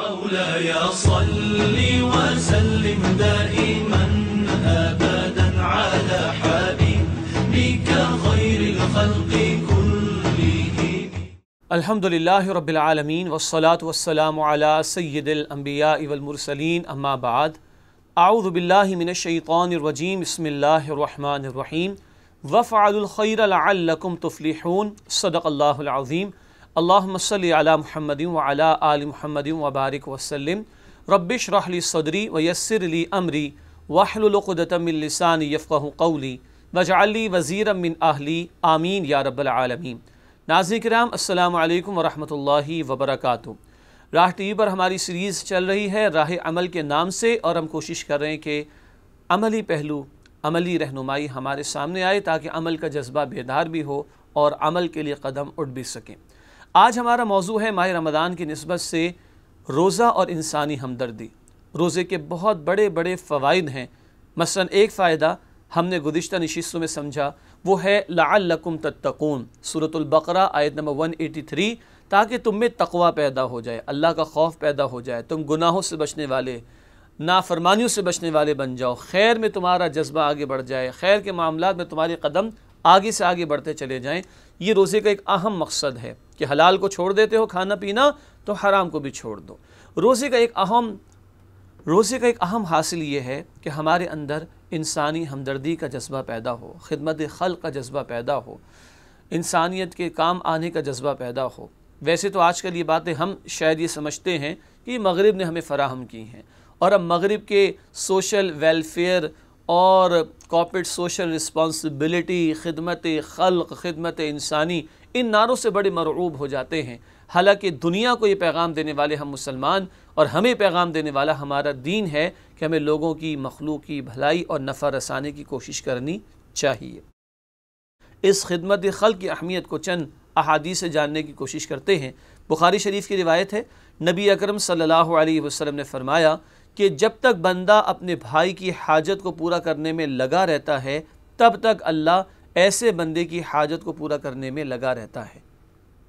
مولاي صل وسلم دائما ابدا على حبيبك خير الخلق كلهم. الحمد لله رب العالمين والصلاة والسلام على سيد الأنبياء والمرسلين أما بعد. أعوذ بالله من الشيطان الرجيم. بسم الله الرحمن الرحيم. وفعلوا الخير لعلكم تفلحون. صدق الله العظيم. اللہم صلی علی محمد وعلی آل محمد وبارک وسلم. رب اشرح لی صدری ویسر لی امری واحلل عقدۃ من لسانی یفقہ قولی واجعل لی وزیرا من اہلی. آمین یا رب العالمین. ناظرین کرام، السلام علیکم ورحمۃ اللہ وبرکاتہ. راہ ٹی وی پر ہماری سیریز چل رہی ہے راہ عمل کے نام سے اور ہم کوشش کر رہے ہیں کہ عملی پہلو، عملی رہنمائی ہمارے سامنے آئے تاکہ عمل کا جذبہ بیدار بھی ہو اور عمل کے لیے قدم اٹھ بھی سکیں۔ آج ہمارا موضوع ہے ماہ رمضان کی نسبت سے روزہ اور انسانی ہمدردی۔ روزے کے بہت بڑے بڑے فوائد ہیں۔ مثلا ایک فائدہ ہم نے گزشتہ نشستوں میں سمجھا، وہ ہے لعلکم تتقون۔ سورة البقرہ آیت نمبر 183 تاکہ تم میں تقوی پیدا ہو جائے، اللہ کا خوف پیدا ہو جائے، تم گناہوں سے بچنے والے، نافرمانیوں سے بچنے والے بن جاؤ۔ خیر میں تمہارا جذبہ آگے بڑھ جائے، خیر کے معاملات میں تمہارے قدم آگے سے آگے بڑھتے چلے جائیں، یہ روزے کا ایک اہم مقصد ہے کہ حلال کو چھوڑ دیتے ہو، کھانا پینا تو حرام کو بھی چھوڑ دو۔ روزے کا ایک اہم، روزے کا ایک اہم حاصل یہ ہے کہ ہمارے اندر انسانی ہمدردی کا جذبہ پیدا ہو، خدمت خلق کا جذبہ پیدا ہو، انسانیت کے کام آنے کا جذبہ پیدا ہو۔ ویسے تو آج کل یہ باتیں ہم شاید یہ سمجھتے ہیں کہ مغرب نے ہمیں فراہم کی ہیں۔ اور اب مغرب کے سوشل ویلفیئر اور کارپوریٹ سوشل رسپانسبلٹی خدمت خلق، خدمت انسانی، ان نعروں سے بڑے مرعوب ہو جاتے ہیں۔ حالانکہ دنیا کو یہ پیغام دینے والے ہم مسلمان اور ہمیں پیغام دینے والا ہمارا دین ہے کہ ہمیں لوگوں کی مخلوق کی بھلائی اور نفع رسانے کی کوشش کرنی چاہیے۔ اس خدمت خلق کی اہمیت کو چند احادیث سے جاننے کی کوشش کرتے ہیں۔ بخاری شریف کی روایت ہے، نبی اکرم صلی اللہ علیہ وسلم نے فرمایا کہ جب تک بندہ اپنے بھائی کی حاجت کو پورا کرنے میں لگا رہتا ہے، تب تک اللہ ایسے بندے کی حاجت کو پورا کرنے میں لگا رہتا ہے۔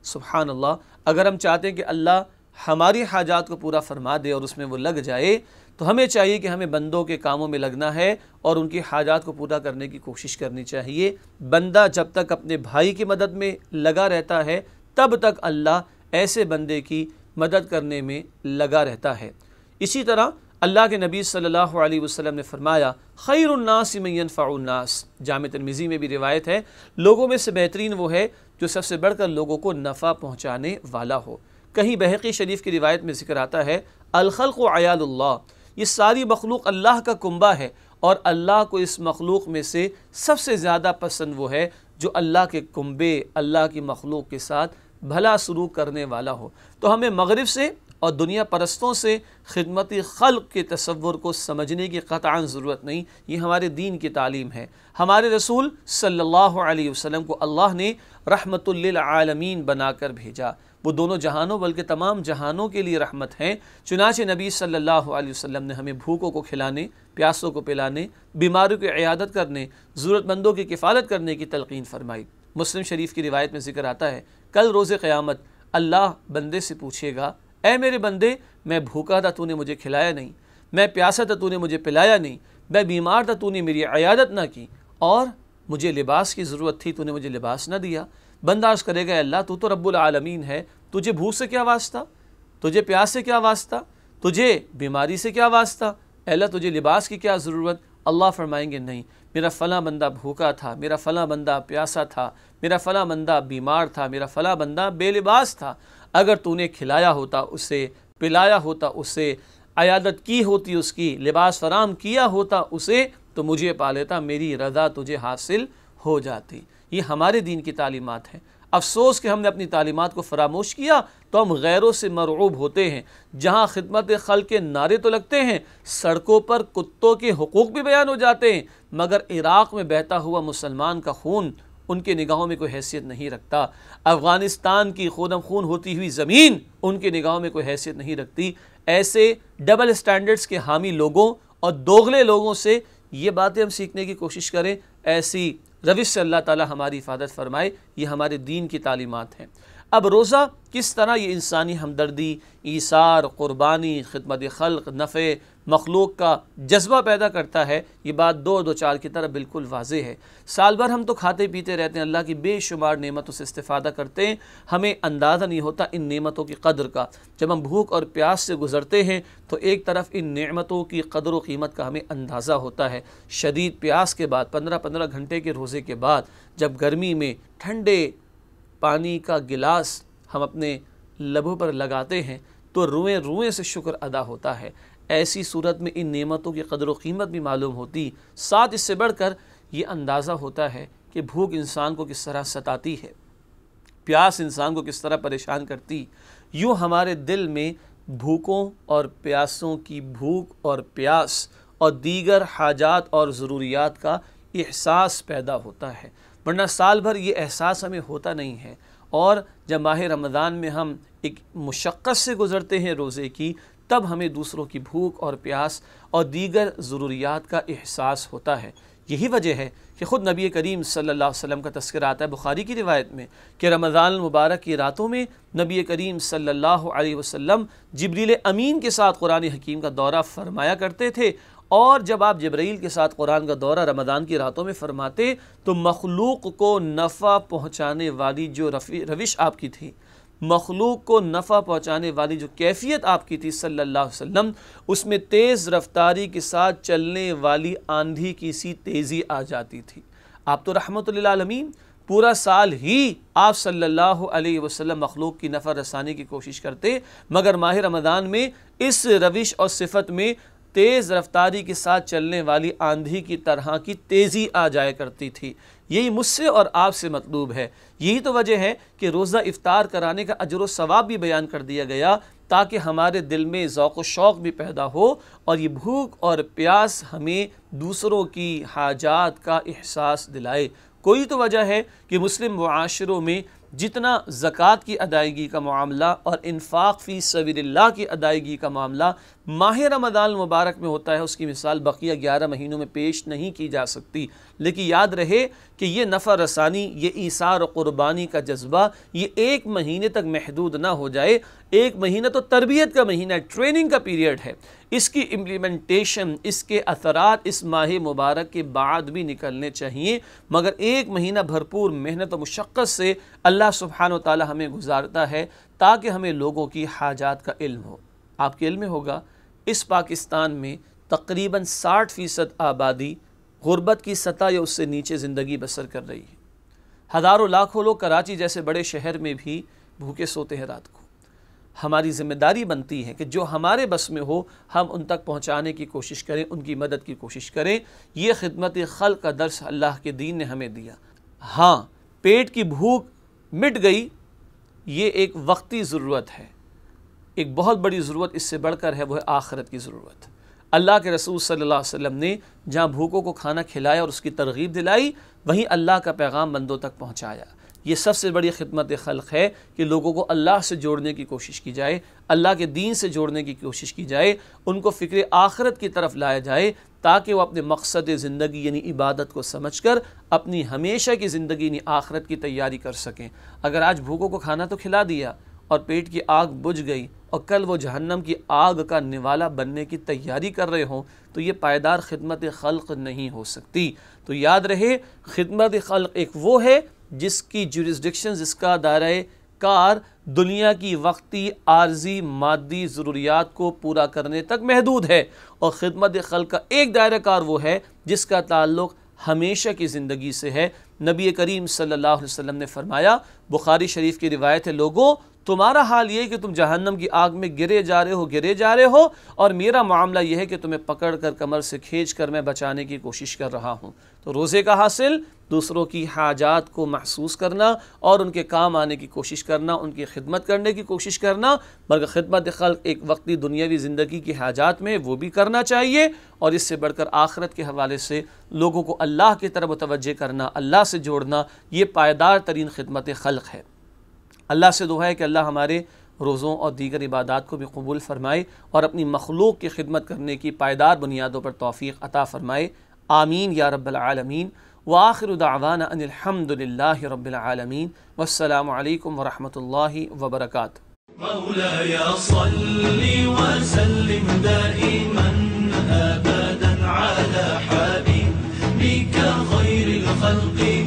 سبحان اللہ، اگر ہم چاہتے ہیں کہ اللہ ہماری حاجات کو پورا فرما دے اور اس میں وہ لگ جائے، تو ہمیں چاہیے کہ ہمیں بندوں کے کاموں میں لگنا ہے اور ان کی حاجات کو پورا کرنے کی کوشش کرنی چاہیے۔ بندہ جب تک اپنے بھائی کی مدد میں لگا رہتا ہے، تب تک اللہ ایسے بندے کی مدد کرنے میں لگا رہتا ہے۔ اسی طرح اللہ کے نبی صلی اللہ علیہ وسلم نے فرمایا، خیر الناس من ينفع الناس۔ جامع ترمیزی میں بھی روایت ہے، لوگوں میں سے بہترین وہ ہے جو سب سے بڑھ کر لوگوں کو نفع پہنچانے والا ہو۔ کہیں بحقی شریف کی روایت میں ذکر آتا ہے، الخلق و عیال اللہ۔ یہ ساری مخلوق اللہ کا کنبہ ہے اور اللہ کو اس مخلوق میں سے سب سے زیادہ پسند وہ ہے جو اللہ کے کنبے، اللہ کی مخلوق کے ساتھ بھلا سلوک کرنے والا ہو۔ تو ہمیں مغرب سے اور دنیا پرستوں سے خدمتی خلق کے تصور کو سمجھنے کی قطعاً ضرورت نہیں، یہ ہمارے دین کی تعلیم ہے۔ ہمارے رسول صلی اللہ علیہ وسلم کو اللہ نے رحمت للعالمین بنا کر بھیجا۔ وہ دونوں جہانوں بلکہ تمام جہانوں کے لیے رحمت ہیں۔ چنانچہ نبی صلی اللہ علیہ وسلم نے ہمیں بھوکوں کو کھلانے، پیاسوں کو پلانے، بیماریوں کی عیادت کرنے ضرورت مندوں کی کفالت کرنے کی تلقین فرمائی۔ مسلم شریف کی روایت میں ذکر آتا ہے، کل روز قیامت اللہ بندے سے پوچھے گا اے میرے بندے، میں بھوکا تھا، تو نے مجھے کھلایا نہیں۔ میں پیاسا تھا، تو نے مجھے پلایا نہیں۔ میں بیمار تھا، تو نے میری عیادت نہ کی۔ اور مجھے لباس کی ضرورت تھی، تو نے مجھے لباس نہ دیا۔ بندہ عرض کرے گا اللہ، تو تو رب العالمین ہے۔ تجھے بھوک سے کیا واسطہ؟ تجھے پیاس سے کیا واسطہ؟ تجھے بیماری سے کیا واسطہ؟ اللہ، تجھے لباس کی کیا ضرورت؟ اللہ فرمائیں گے، نہیں۔ میرا فلاں بندہ بھوکا تھا، میرا فلاں بندہ پیاسا تھا، میرا فلاں بندہ بیمار تھا، میرا فلاں بندہ بے لباس تھا۔ اگر تو نے کھلایا ہوتا اسے، پلایا ہوتا اسے، عیادت کی ہوتی اس کی، لباس فراہم کیا ہوتا اسے، تو مجھے پا لیتا، میری رضا تجھے حاصل ہو جاتی۔ یہ ہمارے دین کی تعلیمات ہیں۔ افسوس کہ ہم نے اپنی تعلیمات کو فراموش کیا تو ہم غیروں سے مرعوب ہوتے ہیں۔ جہاں خدمت خلق کے نعرے تو لگتے ہیں، سڑکوں پر کتوں کے حقوق بھی بیان ہو جاتے ہیں۔ مگر عراق میں بہتا ہوا مسلمان کا خون ان کے نگاہوں میں کوئی حیثیت نہیں رکھتا۔ افغانستان کی خونم خون ہوتی ہوئی زمین ان کے نگاہوں میں کوئی حیثیت نہیں رکھتی۔ ایسے ڈبل سٹینڈرڈز کے حامی لوگوں اور دوغلے لوگوں سے یہ باتیں ہم سیکھنے کی کوشش کریں۔ ایسی روش سے اللہ تعالی ہماری حفاظت فرمائے۔ یہ ہمارے دین کی تعلیمات ہیں۔ اب روزہ کس طرح یہ انسانی ہمدردی، ایثار، قربانی، خدمت خلق، نفع مخلوق کا جذبہ پیدا کرتا ہے، یہ بات دو دو چار کی طرح بالکل واضح ہے۔ سال بھر ہم تو کھاتے پیتے رہتے ہیں، اللہ کی بے شمار نعمتوں سے استفادہ کرتے ہیں۔ ہمیں اندازہ نہیں ہوتا ان نعمتوں کی قدر کا۔ جب ہم بھوک اور پیاس سے گزرتے ہیں، تو ایک طرف ان نعمتوں کی قدر و قیمت کا ہمیں اندازہ ہوتا ہے۔ شدید پیاس کے بعد، پندرہ پندرہ گھنٹے کے روزے کے بعد، جب گرمی میں ٹھنڈے پانی کا گلاس ہم اپنے لبوں پر لگاتے ہیں، تو روئیں روئیں سے شکر ادا ہوتا ہے۔ ایسی صورت میں ان نعمتوں کی قدر و قیمت بھی معلوم ہوتی۔ ساتھ اس سے بڑھ کر یہ اندازہ ہوتا ہے کہ بھوک انسان کو کس طرح ستاتی ہے۔ پیاس انسان کو کس طرح پریشان کرتی۔ یوں ہمارے دل میں بھوکوں اور پیاسوں کی بھوک اور پیاس اور دیگر حاجات اور ضروریات کا احساس پیدا ہوتا ہے۔ ورنہ سال بھر یہ احساس ہمیں ہوتا نہیں ہے۔ اور جب ماہ رمضان میں ہم ایک مشقت سے گزرتے ہیں روزے کی تب ہمیں دوسروں کی بھوک اور پیاس اور دیگر ضروریات کا احساس ہوتا ہے۔ یہی وجہ ہے کہ خود نبی کریم صلی اللہ علیہ وسلم کا تذکر آتا ہے بخاری کی روایت میں کہ رمضان المبارک کی راتوں میں نبی کریم صلی اللہ علیہ وسلم جبریل امین کے ساتھ قرآن حکیم کا دورہ فرمایا کرتے تھے اور جب آپ جبرائیل کے ساتھ قرآن کا دورہ رمضان کی راتوں میں فرماتے تو مخلوق کو نفع پہنچانے والی جو روش آپ کی تھی۔ مخلوق کو نفع پہنچانے والی جو کیفیت آپ کی تھی صلی اللہ علیہ وسلم، اس میں تیز رفتاری کے ساتھ چلنے والی آندھی کی سی تیزی آ جاتی تھی۔ آپ تو رحمت اللہ عالمین پورا سال ہی آپ صلی اللہ علیہ وسلم مخلوق کی نفع رسانے کی کوشش کرتے، مگر ماہ رمضان میں اس روش اور صفت میں تیز رفتاری کے ساتھ چلنے والی آندھی کی طرح کی تیزی آ جائے کرتی تھی۔ یہی مجھ سے اور آپ سے مطلوب ہے۔ یہی تو وجہ ہے کہ روزہ افطار کرانے کا اجر و ثواب بھی بیان کر دیا گیا تاکہ ہمارے دل میں ذوق و شوق بھی پیدا ہو اور یہ بھوک اور پیاس ہمیں دوسروں کی حاجات کا احساس دلائے۔ کوئی تو وجہ ہے کہ مسلم معاشروں میں جتنا زکوٰۃ کی ادائیگی کا معاملہ اور انفاق فی سبیل اللہ کی ادائیگی کا معاملہ ماہ رمضان المبارک میں ہوتا ہے، اس کی مثال بقیہ گیارہ مہینوں میں پیش نہیں کی جا سکتی۔ لیکن یاد رہے کہ یہ نفع رسانی، یہ ایثار و قربانی کا جذبہ، یہ ایک مہینے تک محدود نہ ہو جائے۔ ایک مہینہ تو تربیت کا مہینہ ٹریننگ کا پیریڈ ہے۔ اس کی امپلیمنٹیشن اس کے اثرات اس ماہ مبارک کے بعد بھی نکلنے چاہیے مگر ایک مہینہ بھرپور محنت و مشقت سے اللہ سبحانہ و تعالی ہمیں گزارتا ہے تاکہ ہمیں لوگوں کی حاجات کا علم ہو۔ آپ کے علم میں ہوگا، اس پاکستان میں تقریباً ساٹھ فیصد آبادی غربت کی سطح یا اس سے نیچے زندگی بسر کر رہی ہے۔ ہزاروں لاکھوں لوگ کراچی جیسے بڑے شہر میں بھی بھوکے سوتے ہیں رات کو۔ ہماری ذمہ داری بنتی ہے کہ جو ہمارے بس میں ہو، ہم ان تک پہنچانے کی کوشش کریں، ان کی مدد کی کوشش کریں۔ یہ خدمت خلق کا درس اللہ کے دین نے ہمیں دیا۔ ہاں پیٹ کی بھوک مٹ گئی، یہ ایک وقتی ضرورت ہے۔ ایک بہت بڑی ضرورت اس سے بڑھ کر ہے، وہ ہے آخرت کی ضرورت۔ اللہ کے رسول صلی اللہ علیہ وسلم نے جہاں بھوکوں کو کھانا کھلایا اور اس کی ترغیب دلائی، وہیں اللہ کا پیغام بندوں تک پہنچایا۔ یہ سب سے بڑی خدمت خلق ہے کہ لوگوں کو اللہ سے جوڑنے کی کوشش کی جائے، اللہ کے دین سے جوڑنے کی کوشش کی جائے، ان کو فکر آخرت کی طرف لایا جائے تاکہ وہ اپنے مقصد زندگی یعنی عبادت کو سمجھ کر اپنی ہمیشہ کی زندگی یعنی آخرت کی تیاری کر سکیں۔ اگر آج بھوکوں کو کھانا تو کھلا دیا اور پیٹ کی آگ بجھ گئی اور کل وہ جہنم کی آگ کا نوالا بننے کی تیاری کر رہے ہوں، تو یہ پائیدار خدمت خلق نہیں ہو سکتی۔ تو یاد رہے، خدمت خلق ایک وہ ہے جس کی جورسڈکشن جس کا دائرہ کار دنیا کی وقتی، عارضی، مادی ضروریات کو پورا کرنے تک محدود ہے۔ اور خدمت خلق کا ایک دائرہ کار وہ ہے جس کا تعلق ہمیشہ کی زندگی سے ہے۔ نبی کریم صلی اللہ علیہ وسلم نے فرمایا، بخاری شریف کی روایت ہے، لوگوں تمہارا حال یہ ہے کہ تم جہنم کی آگ میں گرے جا رہے ہو، گرے جا رہے ہو، اور میرا معاملہ یہ ہے کہ تمہیں پکڑ کر کمر سے کھینچ کر میں بچانے کی کوشش کر رہا ہوں۔ تو روزے کا حاصل، دوسروں کی حاجات کو محسوس کرنا اور ان کے کام آنے کی کوشش کرنا، ان کی خدمت کرنے کی کوشش کرنا۔ مگر خدمت خلق ایک وقتی دنیاوی زندگی کی حاجات میں وہ بھی کرنا چاہیے۔ اور اس سے بڑھ کر آخرت کے حوالے سے لوگوں کو اللہ کی طرف متوجہ کرنا، اللہ سے جوڑنا، یہ پائیدار ترین خدمت خلق ہے۔ اللہ سے دعا ہے کہ اللہ ہمارے روزوں اور دیگر عبادات کو بھی قبول فرمائے اور اپنی مخلوق کی خدمت کرنے کی پائیدار بنیادوں پر توفیق عطا فرمائے۔ آمین یا رب العالمین۔ وآخر دعوانا ان الحمد للہ رب العالمین۔ والسلام علیکم ورحمۃ اللہ وبرکاتہ۔ مولاي صل وسلم دائما ابدا على حبيبك خير الخلق.